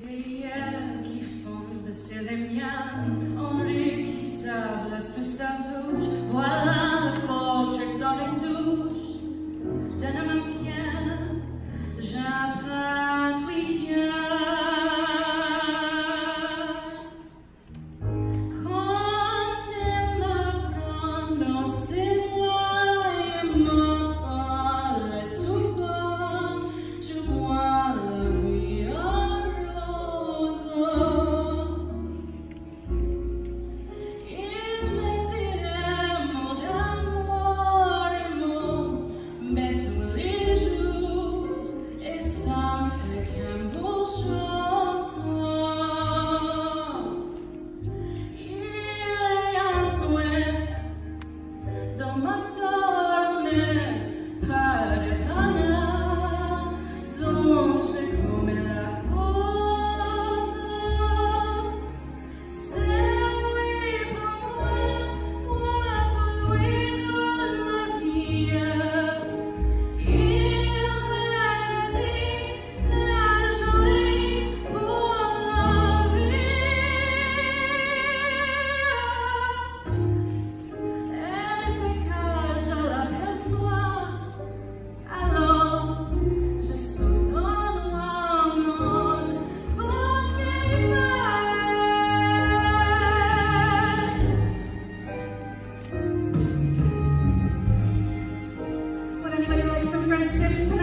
Tes qui fondent sur les miens, en lui qui sable sous sa voix. friendships